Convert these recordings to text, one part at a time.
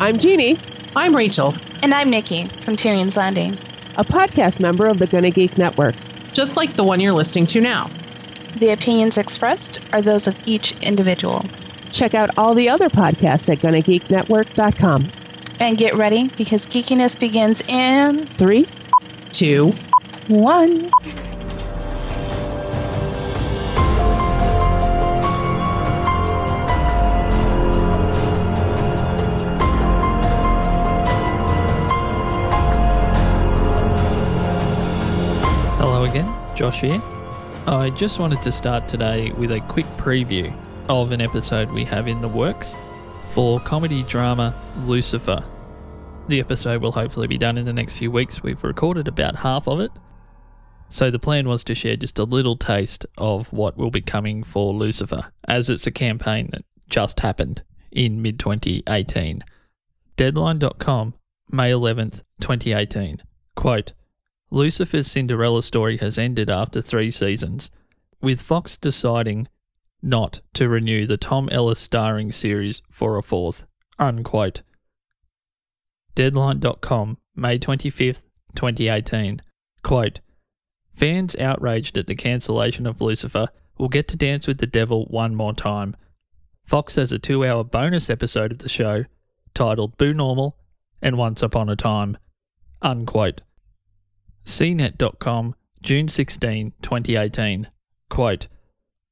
I'm Jeannie, I'm Rachel. And I'm Nikki from Tyrion's Landing. a podcast member of the Gonna Geek Network. Just like the one you're listening to now. The opinions expressed are those of each individual. Check out all the other podcasts at GonnaGeekNetwork.com. And get ready because geekiness begins in Three, Two. one. Josh here. I just wanted to start today with a quick preview of an episode we have in the works for comedy drama Lucifer. The episode will hopefully be done in the next few weeks. We've recorded about half of it. So the plan was to share just a little taste of what will be coming for Lucifer, as it's a campaign that just happened in mid 2018. Deadline.com, May 11th, 2018. Quote, Lucifer's Cinderella story has ended after three seasons, with Fox deciding not to renew the Tom Ellis starring series for a fourth. Unquote. Deadline.com, May 25th, 2018. Quote Fans outraged at the cancellation of Lucifer will get to dance with the devil one more time. Fox has a two hour bonus episode of the show titled Boo Normal and Once Upon a Time. Unquote. CNET.com, June 16, 2018. Quote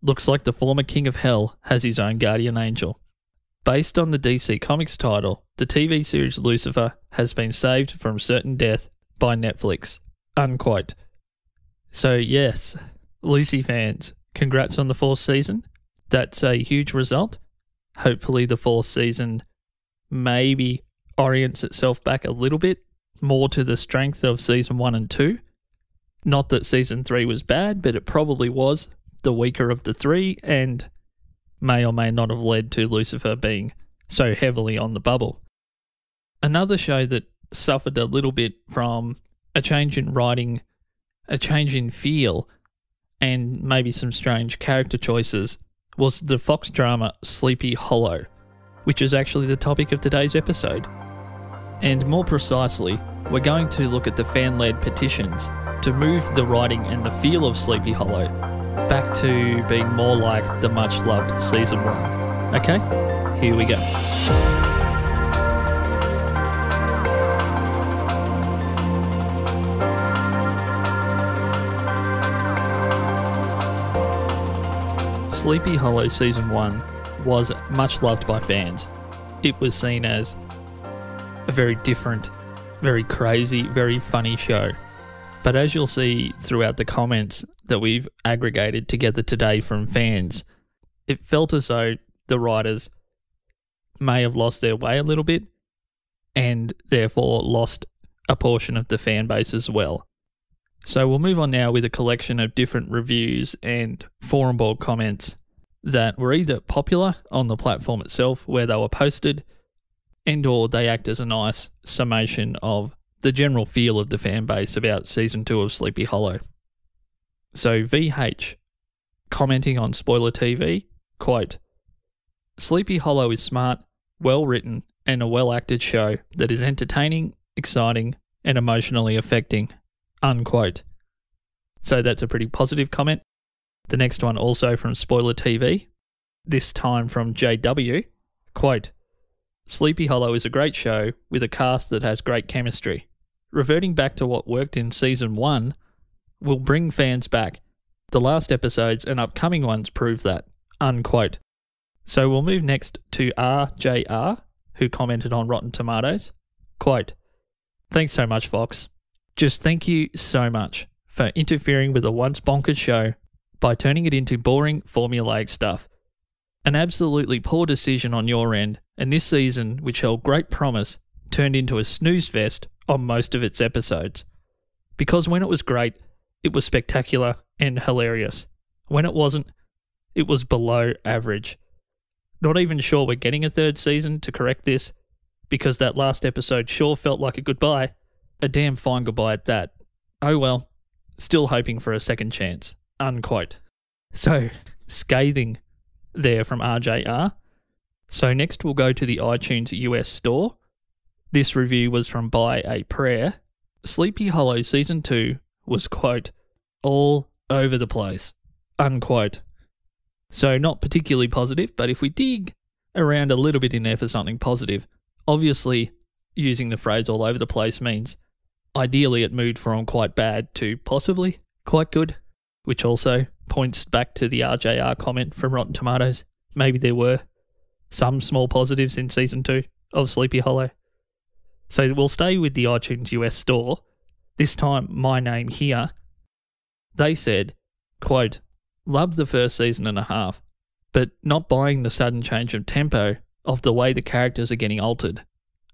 Looks like the former King of Hell has his own guardian angel. Based on the DC Comics title, the TV series Lucifer has been saved from certain death by Netflix. Unquote. So, yes, Lucifans, congrats on the fourth season. That's a huge result. Hopefully, the fourth season maybe orients itself back a little bit more to the strength of season one and two. Not that season three was bad, but it probably was the weaker of the three and may or may not have led to Lucifer being so heavily on the bubble. Another show that suffered a little bit from a change in writing, a change in feel, and maybe some strange character choices was the Fox drama Sleepy Hollow, which is actually the topic of today's episode. And more precisely, we're going to look at the fan led petitions to move the writing and the feel of Sleepy Hollow back to being more like the much loved season one. Okay, here we go. Sleepy Hollow Season 1 was much loved by fans. It was seen as a very different, very crazy, very funny show. But as you'll see throughout the comments that we've aggregated together today from fans, it felt as though the writers may have lost their way a little bit and therefore lost a portion of the fan base as well. So we'll move on now with a collection of different reviews and forum board comments that were either popular on the platform itself where they were posted and or they act as a nice summation of the general feel of the fan base about season 2 of Sleepy Hollow. So VH commenting on Spoiler TV, quote, Sleepy Hollow is smart, well written, and a well acted show that is entertaining, exciting, and emotionally affecting. Unquote. So that's a pretty positive comment. The next one also from Spoiler TV, this time from JW. Quote Sleepy Hollow is a great show with a cast that has great chemistry. Reverting back to what worked in season one will bring fans back. The last episodes and upcoming ones prove that. Unquote. So we'll move next to RJR, who commented on Rotten Tomatoes. Quote Thanks so much, Fox. Just thank you so much for interfering with a once bonkers show by turning it into boring, formulaic stuff. An absolutely poor decision on your end, and this season, which held great promise, turned into a snooze fest on most of its episodes. Because when it was great, it was spectacular and hilarious. When it wasn't, it was below average. Not even sure we're getting a third season to correct this, because that last episode sure felt like a goodbye. A damn fine goodbye at that. Oh well, still hoping for a second chance. Unquote. So, scathing there from RJR. So, next we'll go to the iTunes US store This review was from By a Prayer. Sleepy Hollow Season 2 was, quote, all over the place, unquote. So, not particularly positive, but if we dig around a little bit in there for something positive, obviously using the phrase all over the place means ideally it moved from quite bad to possibly quite good, which also points back to the RJR comment from Rotten Tomatoes. Maybe there were some small positives in season two of Sleepy Hollow. So we'll stay with the iTunes US store. This time, my name here. They said, quote, love the first season and a half, but not buying the sudden change of tempo of the way the characters are getting altered,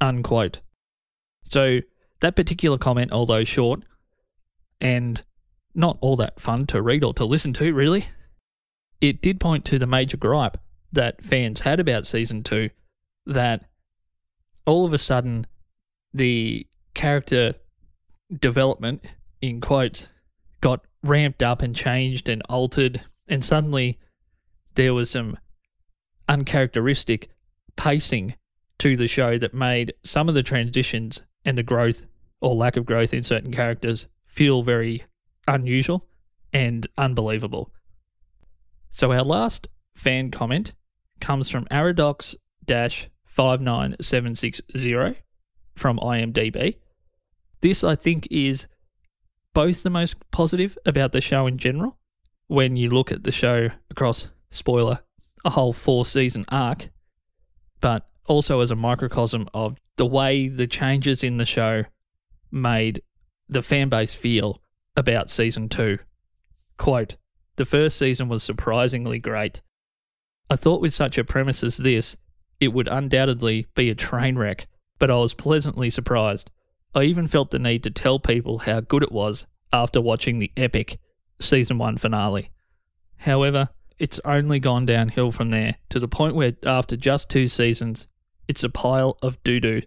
unquote. So that particular comment, although short and not all that fun to read or to listen to, really, it did point to the major gripe that fans had about season two that all of a sudden the character development, in quotes, got ramped up and changed and altered, and suddenly there was some uncharacteristic pacing to the show that made some of the transitions and the growth or lack of growth in certain characters feel very unusual and unbelievable. So, our last fan comment comes from Aradox 59760 from IMDb. This, I think, is both the most positive about the show in general when you look at the show across, spoiler, a whole four season arc, but also as a microcosm of the way the changes in the show made the fan base feel about season two. Quote, the first season was surprisingly great. I thought with such a premise as this, it would undoubtedly be a train wreck, but I was pleasantly surprised. I even felt the need to tell people how good it was after watching the epic season 1 finale. However, it's only gone downhill from there to the point where after just two seasons, it's a pile of doo doo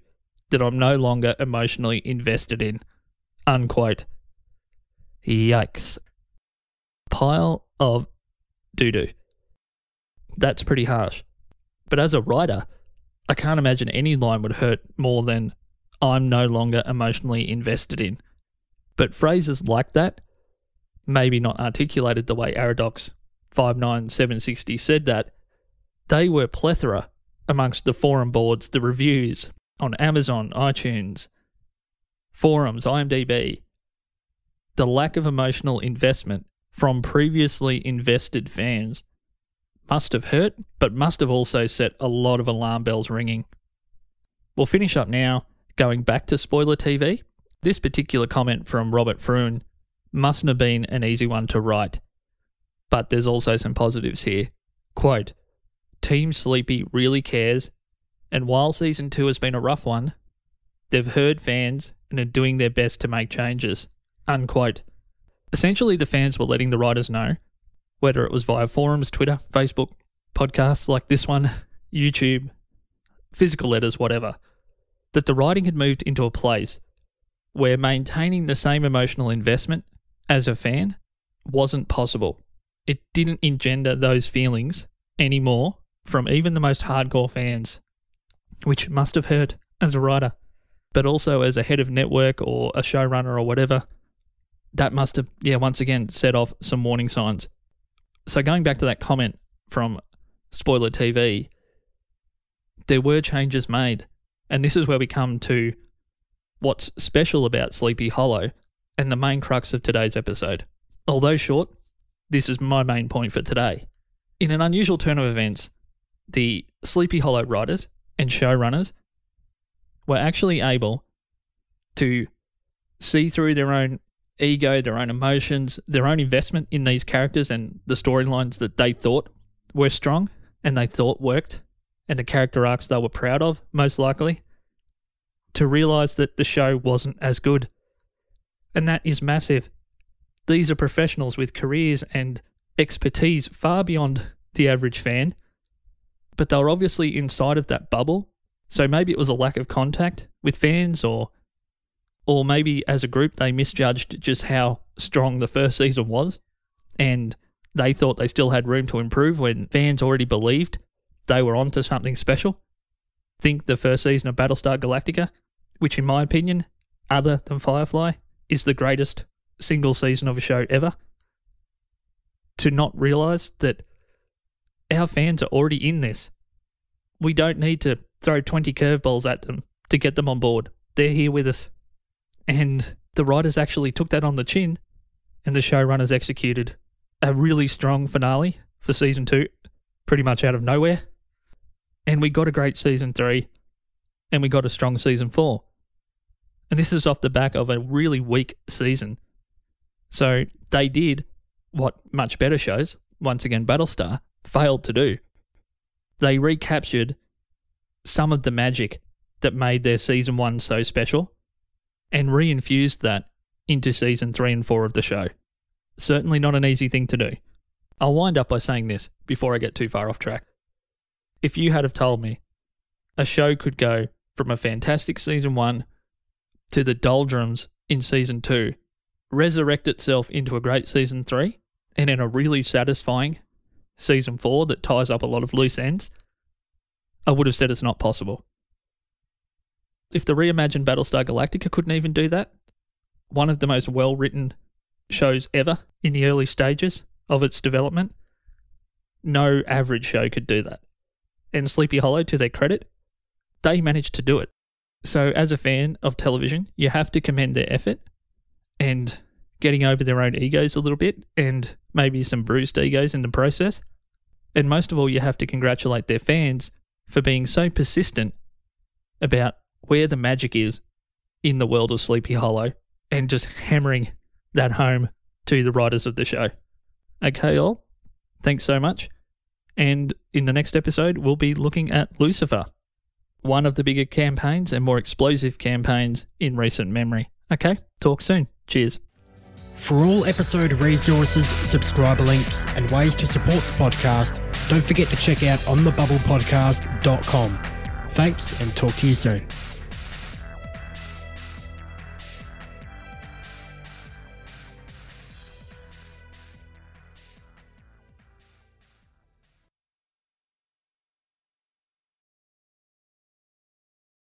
that I'm no longer emotionally invested in. Unquote. Yikes. Pile of doo doo. That's pretty harsh. But as a writer, I can't imagine any line would hurt more than I'm no longer emotionally invested in. But phrases like that, maybe not articulated the way Aradox 59760 said that, they were plethora amongst the forum boards, the reviews on Amazon, iTunes, forums, IMDb. The lack of emotional investment from previously invested fans must have hurt, but must have also set a lot of alarm bells ringing. We'll finish up now, going back to spoiler TV. This particular comment from Robert Fruin mustn't have been an easy one to write, but there's also some positives here. Quote Team Sleepy really cares, and while season two has been a rough one, they've heard fans and are doing their best to make changes. Unquote. Essentially, the fans were letting the writers know, whether it was via forums, Twitter, Facebook, podcasts like this one, YouTube, physical letters, whatever, that the writing had moved into a place where maintaining the same emotional investment as a fan wasn't possible. It didn't engender those feelings anymore from even the most hardcore fans, which must have hurt as a writer, but also as a head of network or a showrunner or whatever. That must have, yeah, once again set off some warning signs. So going back to that comment from Spoiler TV, there were changes made. And this is where we come to what's special about Sleepy Hollow and the main crux of today's episode. Although short, this is my main point for today. In an unusual turn of events, the Sleepy Hollow writers and showrunners were actually able to see through their own ego, their own emotions, their own investment in these characters and the storylines that they thought were strong and they thought worked, and the character arcs they were proud of, most likely, to realize that the show wasn't as good. And that is massive. These are professionals with careers and expertise far beyond the average fan but they were obviously inside of that bubble. So maybe it was a lack of contact with fans or or maybe as a group they misjudged just how strong the first season was and they thought they still had room to improve when fans already believed they were onto something special. Think the first season of Battlestar Galactica which, in my opinion, other than Firefly, is the greatest single season of a show ever, to not realize that our fans are already in this. We don't need to throw 20 curveballs at them to get them on board. They're here with us. And the writers actually took that on the chin, and the showrunners executed a really strong finale for season two, pretty much out of nowhere. And we got a great season three, and we got a strong season four. And this is off the back of a really weak season. So they did what much better shows, once again Battlestar, failed to do. They recaptured some of the magic that made their season one so special and reinfused that into season three and four of the show. Certainly not an easy thing to do. I'll wind up by saying this before I get too far off track. If you had have told me a show could go from a fantastic season one to the doldrums in season two, resurrect itself into a great season three, and in a really satisfying season four that ties up a lot of loose ends, I would have said it's not possible. If the reimagined Battlestar Galactica couldn't even do that, one of the most well written shows ever in the early stages of its development, no average show could do that. And Sleepy Hollow, to their credit, they managed to do it. So, as a fan of television, you have to commend their effort and getting over their own egos a little bit and maybe some bruised egos in the process. And most of all, you have to congratulate their fans for being so persistent about where the magic is in the world of Sleepy Hollow and just hammering that home to the writers of the show. Okay, all. Thanks so much. And in the next episode, we'll be looking at Lucifer, one of the bigger campaigns and more explosive campaigns in recent memory. Okay, talk soon. Cheers. For all episode resources, subscriber links, and ways to support the podcast, don't forget to check out onthebubblepodcast.com. Thanks and talk to you soon.